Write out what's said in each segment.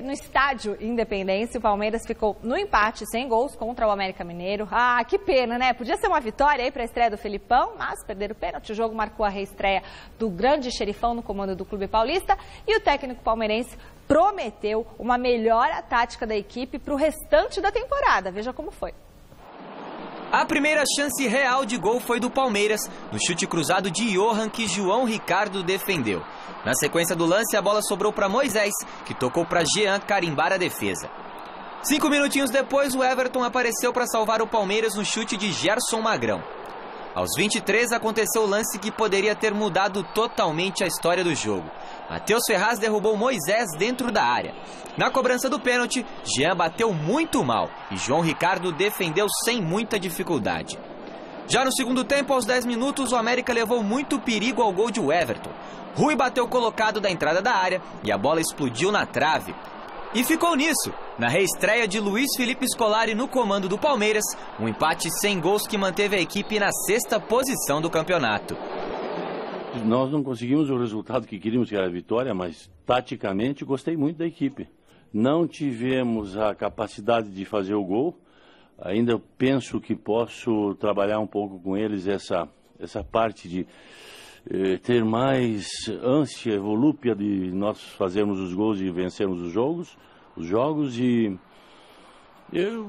No estádio Independência, o Palmeiras ficou no empate sem gols contra o América Mineiro. Ah, que pena, né? Podia ser uma vitória aí para a estreia do Felipão, mas perderam o pênalti. O jogo marcou a reestreia do grande xerifão no comando do Clube Paulista e o técnico palmeirense prometeu uma melhora tática da equipe para o restante da temporada. Veja como foi. A primeira chance real de gol foi do Palmeiras, no chute cruzado de Johan que João Ricardo defendeu. Na sequência do lance, a bola sobrou para Moisés, que tocou para Jean carimbar a defesa. Cinco minutinhos depois, o Everton apareceu para salvar o Palmeiras no chute de Gerson Magrão. Aos 23 aconteceu o lance que poderia ter mudado totalmente a história do jogo. Matheus Ferraz derrubou Moisés dentro da área. Na cobrança do pênalti, Jean bateu muito mal e João Ricardo defendeu sem muita dificuldade. Já no segundo tempo, aos 10 minutos, o América levou muito perigo ao gol de Everton. Rui bateu colocado da entrada da área e a bola explodiu na trave. E ficou nisso, na reestreia de Luiz Felipe Scolari no comando do Palmeiras, um empate sem gols que manteve a equipe na sexta posição do campeonato. Nós não conseguimos o resultado que queríamos, que era a vitória, mas taticamente gostei muito da equipe. Não tivemos a capacidade de fazer o gol. Ainda penso que posso trabalhar um pouco com eles essa, essa parte de eh, ter mais ânsia, volúpia de nós fazermos os gols e vencermos os jogos, os jogos e eu,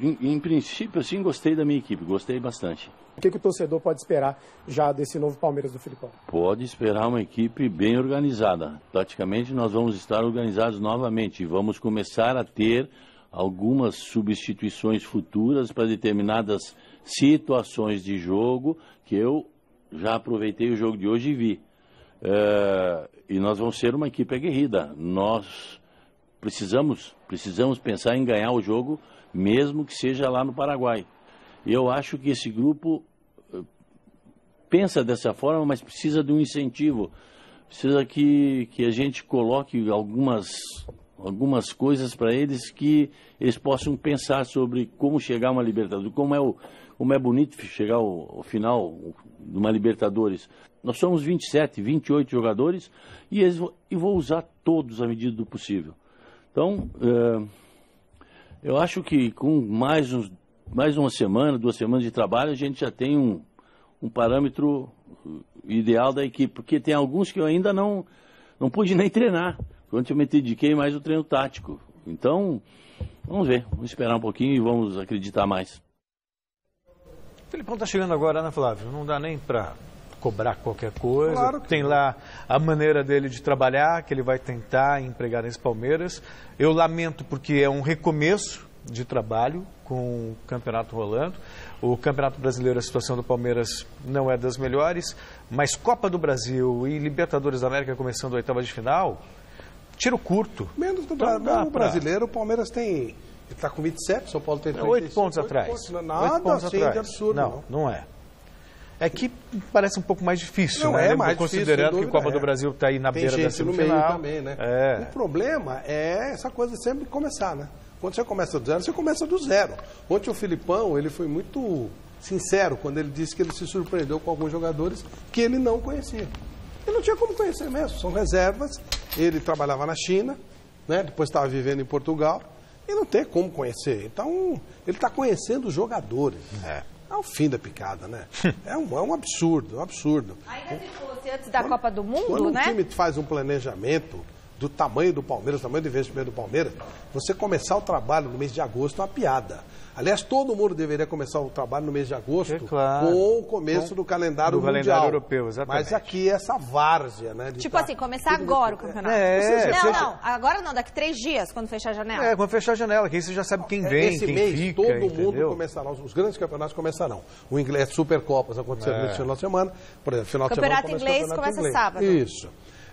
em, em, princípio, assim, gostei da minha equipe, gostei bastante. O que, que, o torcedor pode esperar já desse novo Palmeiras do Filipão? Pode esperar uma equipe bem organizada. Praticamente nós vamos estar organizados novamente e vamos começar a ter algumas substituições futuras para determinadas situações de jogo que eu já aproveitei o jogo de hoje e vi. É, e nós vamos ser uma equipe aguerrida. Nós precisamos, precisamos pensar em ganhar o jogo, mesmo que seja lá no Paraguai. Eu acho que esse grupo pensa dessa forma, mas precisa de um incentivo. Precisa que, que a gente coloque algumas, algumas coisas para eles que eles possam pensar sobre como chegar uma Libertadores, como é, o, como é bonito chegar ao, ao final de uma Libertadores. Nós somos 27, 28 jogadores e, eles, e vou usar todos à medida do possível. Então, é, eu acho que com mais, uns, mais uma semana, duas semanas de trabalho, a gente já tem um, um parâmetro ideal da equipe, porque tem alguns que eu ainda não, não pude nem treinar, quando eu me dediquei mais o treino tático. Então, vamos ver, vamos esperar um pouquinho e vamos acreditar mais. O Filipão está chegando agora, né, Flávio? Não dá nem para cobrar qualquer coisa. Claro Tem lá a maneira dele de trabalhar, que ele vai tentar empregar nesse Palmeiras. Eu lamento porque é um recomeço de trabalho com o campeonato rolando. O Campeonato Brasileiro, a situação do Palmeiras não é das melhores, mas Copa do Brasil e Libertadores da América começando a oitava de final, tiro curto. Menos do então, brasileiro, o Palmeiras tem está com 27, São Paulo tem 35. Oito pontos atrás. Pontos, nada Oito pontos assim atrás. de absurdo. Não, não, não é. É que parece um pouco mais difícil, não, né? É mais Considerando difícil, que a Copa é. do Brasil está aí na Tem beira da gente no semifinal. meio também, né? É. O problema é essa coisa de sempre começar, né? Quando você começa do zero, você começa do zero. Ontem o Filipão, ele foi muito sincero quando ele disse que ele se surpreendeu com alguns jogadores que ele não conhecia. Ele não tinha como conhecer mesmo, são reservas. Ele trabalhava na China, né? depois estava vivendo em Portugal. E não tem como conhecer. Então, ele está conhecendo os jogadores. É. É o fim da picada, né? é, um, é um absurdo, é um absurdo. Ainda se fosse antes da quando, Copa do Mundo, quando né? Quando um time faz um planejamento do tamanho do Palmeiras, do tamanho do investimento do Palmeiras, você começar o trabalho no mês de agosto é uma piada. Aliás, todo mundo deveria começar o trabalho no mês de agosto é claro. com o começo com, do calendário do mundial. calendário europeu, exatamente. Mas aqui essa várzea, né? Tipo tá assim, começar agora o campeonato. É, não, seja... não, agora não, daqui três dias, quando fechar a janela. É, quando fechar a janela, que aí você já sabe quem vem, Esse quem mês, fica, todo entendeu? mundo começará, os grandes campeonatos começarão. O inglês, Supercopas acontecerão é. nesse final de semana, por exemplo, final campeonato de semana inglês começa, começa inglês. sábado. Isso.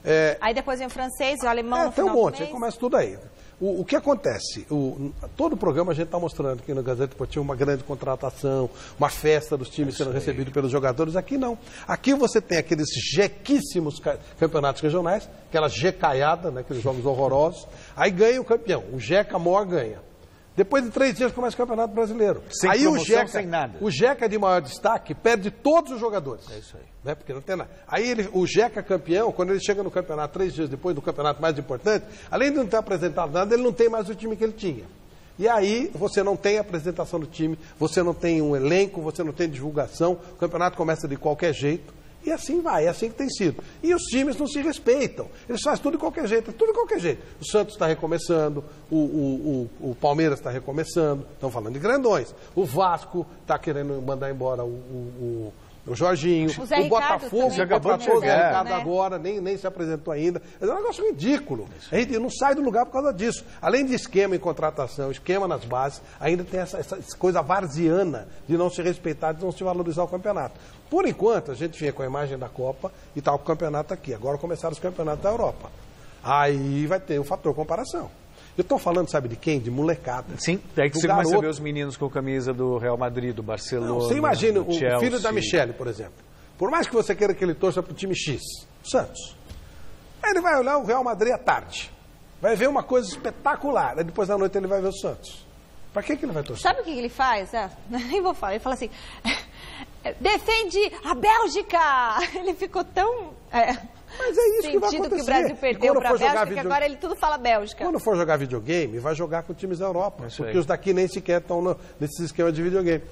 É, aí depois vem o francês, o alemão é, no tem final um monte, do aí começa tudo aí. O, o que acontece? O, todo o programa a gente está mostrando aqui no Gazeta Esportivo uma grande contratação, uma festa dos times sendo recebidos pelos jogadores. Aqui não. Aqui você tem aqueles jequíssimos campeonatos regionais, aquela jecaiada, né, aqueles jogos horrorosos. Aí ganha o campeão. O Jeca Mor ganha. Depois de três dias começa o Campeonato Brasileiro. Sem aí o promoção, Jeca, sem nada. o Jeca de maior destaque perde todos os jogadores. É isso aí. Né? Porque não tem nada. Aí ele, o Jeca campeão, quando ele chega no campeonato três dias depois do campeonato mais importante, além de não ter apresentado nada, ele não tem mais o time que ele tinha. E aí você não tem apresentação do time, você não tem um elenco, você não tem divulgação, o campeonato começa de qualquer jeito. E assim vai, é assim que tem sido. E os times não se respeitam. Eles fazem tudo de qualquer jeito, tudo de qualquer jeito. O Santos está recomeçando, o, o, o, o Palmeiras está recomeçando, estão falando de grandões. O Vasco está querendo mandar embora o, o, Jorginho. O Zé o Botafogo o Zé chegar, Ricardo né? agora, nem, nem se apresentou ainda. É um negócio ridículo. A gente não sai do lugar por causa disso. Além de esquema em contratação, esquema nas bases, ainda tem essa, essa coisa varziana de não se respeitar, de não se valorizar o campeonato. Por enquanto, a gente vinha com a imagem da Copa e está o campeonato aqui. Agora começaram os campeonatos da Europa. Aí vai ter o fator comparação. Eu estou falando, sabe de quem? De molecada. Sim, daí que você começa a garoto. ver os meninos com camisa do Real Madrid, do Barcelona. Não, você imagina do o Chelsea. filho da Michelle, por exemplo. Por mais que você queira que ele torça para o time X, Santos. Aí ele vai olhar o Real Madrid à tarde. Vai ver uma coisa espetacular. Aí depois da noite ele vai ver o Santos. Para que, que ele vai torcer? Sabe o que ele faz? É, nem vou falar. Ele fala assim: defende a Bélgica! Ele ficou tão. É, Mas é isso que vai sentido acontecer. que o Brasil E perdeu para a Bélgica, que video- agora ele tudo fala Bélgica. Quando for jogar videogame, vai jogar com times da Europa. Isso porque os daqui nem sequer estão nesses esquemas de videogame.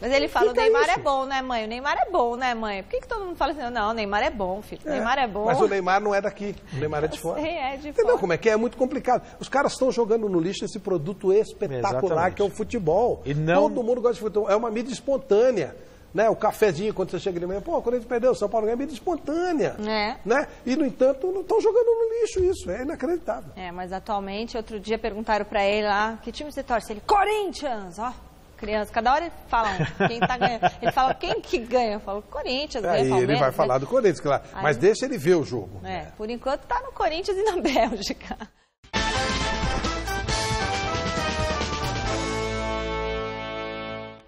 Mas ele fala: o Fica Neymar isso. é bom, né, mãe? O Neymar é bom, né, mãe? Por que, que todo mundo fala assim? Não, o Neymar é bom, filho. O Neymar é bom. Mas o Neymar não é daqui. O Neymar é de fora. sei, é de Entendeu fora. como é que é? É muito complicado. Os caras estão jogando no lixo esse produto espetacular Exatamente. que é o futebol. E não- Todo mundo gosta de futebol. É uma mídia espontânea. Né? O cafezinho, quando você chega de manhã, pô, quando a gente perdeu, o São Paulo ganha mídia espontânea. É. Né? E, no entanto, não estão jogando no lixo isso. É inacreditável. É, mas atualmente, outro dia perguntaram pra ele lá, que time você torce? Ele, Corinthians! Ó, criança, cada hora ele fala quem tá ganhando. Ele fala, quem que ganha? Eu falo, Corinthians, ganha Aí ele Palmeiras, vai né? falar do Corinthians, claro. Aí- Mas deixa ele ver o jogo. É, por enquanto tá no Corinthians e na Bélgica.